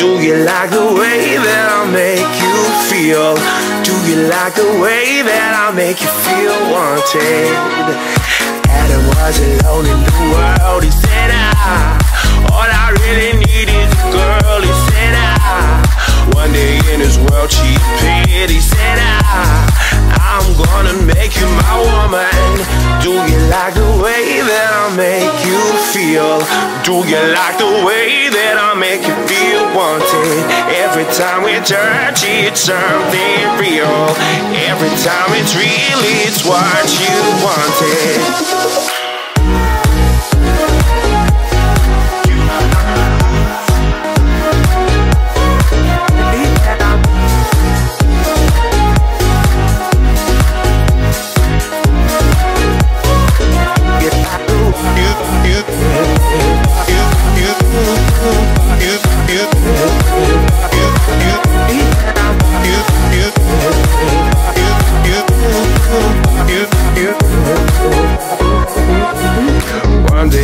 you like the way that I make you feel? Do you like the way that I make you feel wanted? Adam was alone in the world, he said I All I really need feel? Do you like the way that I make you feel wanted? Every time we touch it's something real Every time it's real it's what you wanted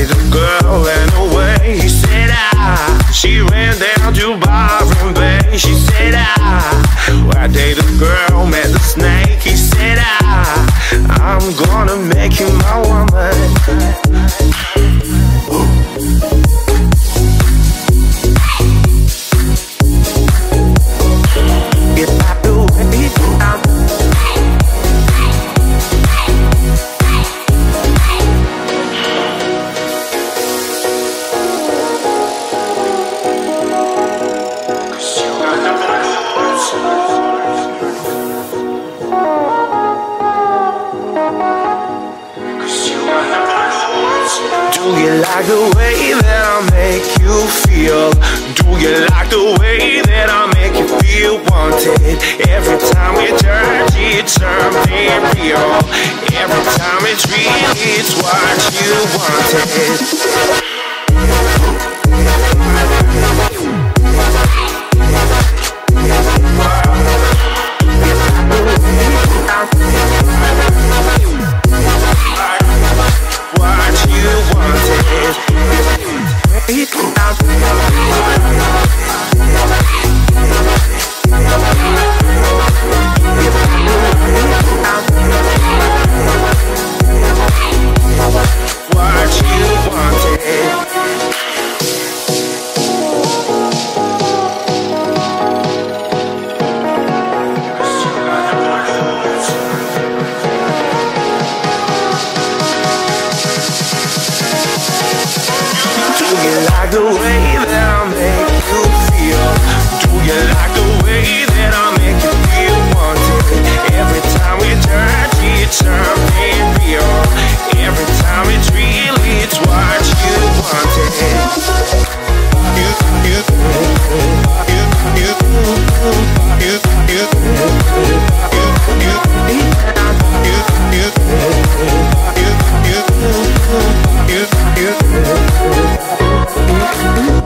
The girl ran away. He said I. She ran down to Byron Bay. She Do you like the way that I make you feel? Do you like the way that I make you feel wanted? people. Mm-hmm.